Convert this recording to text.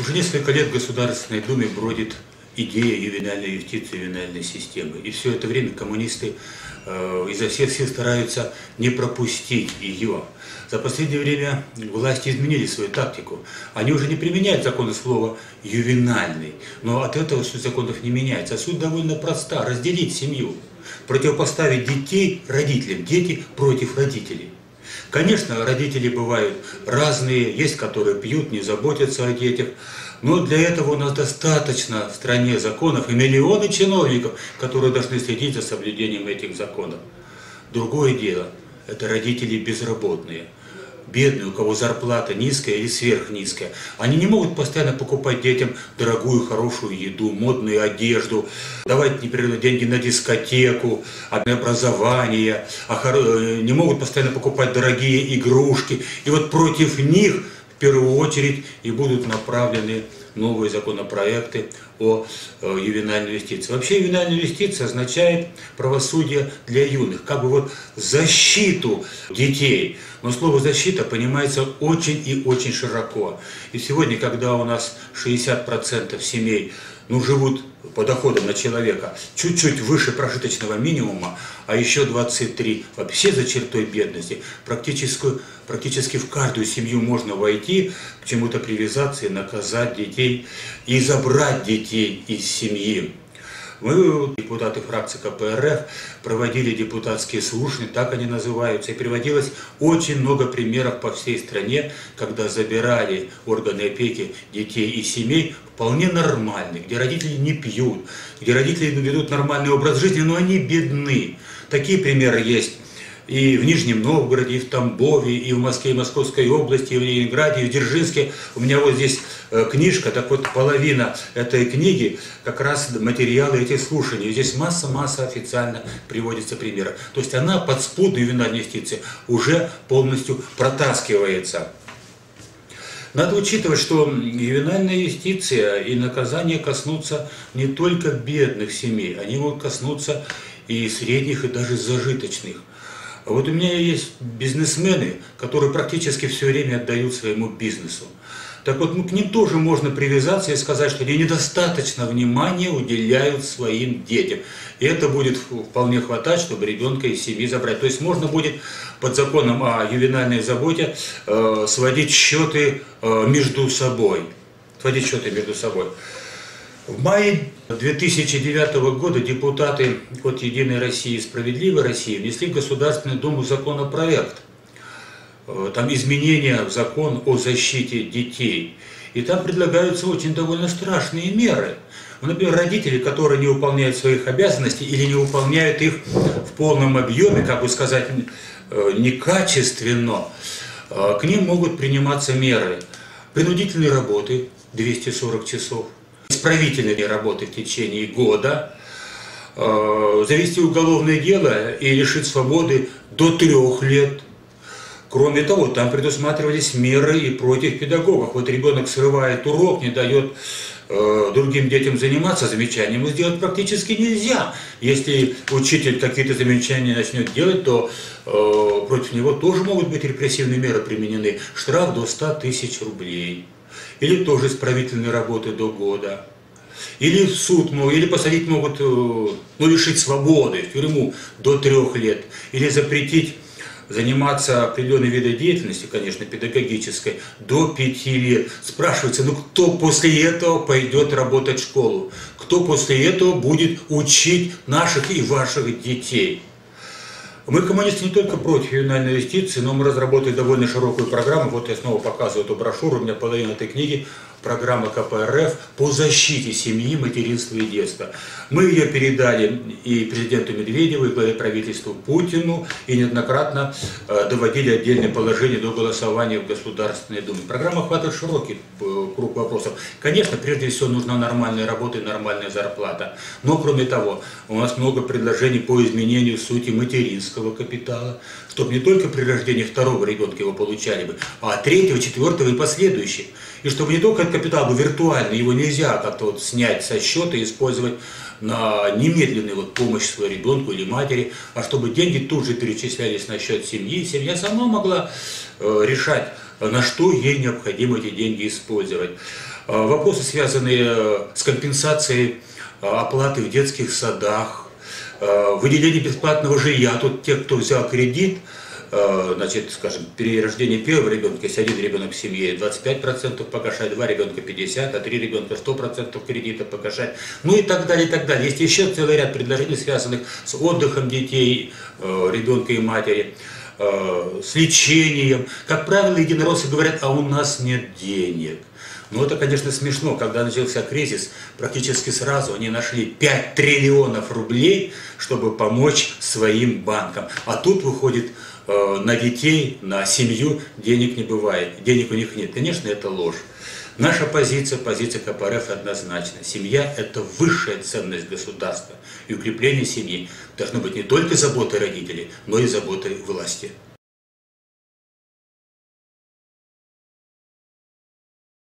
Уже несколько лет в Государственной Думе бродит идея ювенальной юстиции, ювенальной системы. И все это время коммунисты э, изо всех сил стараются не пропустить ее. За последнее время власти изменили свою тактику. Они уже не применяют законы слова «ювенальный», но от этого суть законов не меняется. А суть довольно проста – разделить семью, противопоставить детей родителям, дети против родителей. Конечно, родители бывают разные, есть, которые пьют, не заботятся о детях, но для этого у нас достаточно в стране законов и миллионы чиновников, которые должны следить за соблюдением этих законов. Другое дело – это родители безработные – бедные, у кого зарплата низкая или сверхнизкая, они не могут постоянно покупать детям дорогую, хорошую еду, модную одежду, давать непрерывно деньги на дискотеку, образование, э, не могут постоянно покупать дорогие игрушки. И вот против них в первую очередь и будут направлены новые законопроекты о э, ювенальной юстиции. Вообще ювенальная юстиция означает правосудие для юных, как бы вот защиту детей. Но слово «защита» понимается очень и очень широко. И сегодня, когда у нас 60% семей ну, живут по доходам на человека чуть-чуть выше прожиточного минимума, а еще 23 вообще за чертой бедности. Практически, практически в каждую семью можно войти, к чему-то привязаться и наказать детей, и забрать детей из семьи. Мы, депутаты фракции КПРФ, проводили депутатские слушания, так они называются, и приводилось очень много примеров по всей стране, когда забирали органы опеки детей и семей вполне нормальных, где родители не пьют, где родители ведут нормальный образ жизни, но они бедны. Такие примеры есть и в Нижнем Новгороде, и в Тамбове, и в Москве, и Московской области, и в Ленинграде, и в Дзержинске. У меня вот здесь э, книжка, так вот половина этой книги как раз материалы этих слушаний. Здесь масса-масса официально приводится примеры. То есть она подспудную ювенальной юстиции уже полностью протаскивается. Надо учитывать, что ювенальная юстиция и наказание коснутся не только бедных семей, они могут коснуться и средних, и даже зажиточных. А вот у меня есть бизнесмены, которые практически все время отдают своему бизнесу. Так вот, ну, к ним тоже можно привязаться и сказать, что они недостаточно внимания уделяют своим детям. И это будет вполне хватать, чтобы ребенка из семьи забрать. То есть можно будет под законом о ювенальной заботе э, сводить счеты э, между собой. Сводить счеты между собой. В мае 2009 года депутаты от «Единой России» и «Справедливой России» внесли в Государственную Думу законопроект. Э, там изменения в закон о защите детей. И там предлагаются очень довольно страшные меры. Ну, например, родители, которые не выполняют своих обязанностей или не выполняют их в полном объеме, как бы сказать, э, некачественно, э, к ним могут приниматься меры принудительной работы 240 часов – исправительной работы в течение года, э, завести уголовное дело и лишить свободы до трех лет. Кроме того, там предусматривались меры и против педагогов. Вот ребенок срывает урок, не дает э, другим детям заниматься, замечания ему сделать практически нельзя. Если учитель какие-то замечания начнет делать, то э, против него тоже могут быть репрессивные меры применены. Штраф до 100 тысяч рублей. Или тоже исправительные работы до года. Или в суд могут, или посадить могут, э, ну, лишить свободы, в тюрьму до трех лет. Или запретить заниматься определенной видом деятельности, конечно, педагогической, до пяти лет. Спрашивается, ну кто после этого пойдет работать в школу? Кто после этого будет учить наших и ваших детей? Мы, коммунисты, не только против ювенальной юстиции, но мы разработали довольно широкую программу. Вот я снова показываю эту брошюру, у меня половина этой книги программа КПРФ по защите семьи, материнства и детства. Мы ее передали и президенту Медведеву, и правительству Путину, и неоднократно э, доводили отдельные положения до голосования в Государственной Думе. Программа охватывает широкий э, круг вопросов. Конечно, прежде всего нужна нормальная работа и нормальная зарплата. Но, кроме того, у нас много предложений по изменению сути материнского капитала, чтобы не только при рождении второго ребенка его получали бы, а третьего, четвертого и последующих. И чтобы не только капитал был виртуальный, его нельзя как-то вот снять со счета и использовать на немедленную вот помощь своему ребенку или матери, а чтобы деньги тут же перечислялись на счет семьи, семья сама могла э, решать, на что ей необходимо эти деньги использовать. Э, вопросы, связанные э, с компенсацией э, оплаты в детских садах, э, выделение бесплатного жилья. Тут те, кто взял кредит, значит, скажем, при рождении первого ребенка, если один ребенок в семье, 25% погашать, два ребенка 50, а три ребенка 100% кредита погашать, ну и так далее, и так далее. Есть еще целый ряд предложений, связанных с отдыхом детей, э, ребенка и матери, э, с лечением. Как правило, единороссы говорят, а у нас нет денег. Ну, это, конечно, смешно. Когда начался кризис, практически сразу они нашли 5 триллионов рублей, чтобы помочь своим банкам. А тут выходит Э, на детей, на семью денег не бывает, денег у них нет. Конечно, это ложь. Наша позиция, позиция КПРФ однозначна. Семья – это высшая ценность государства. И укрепление семьи должно быть не только заботой родителей, но и заботой власти.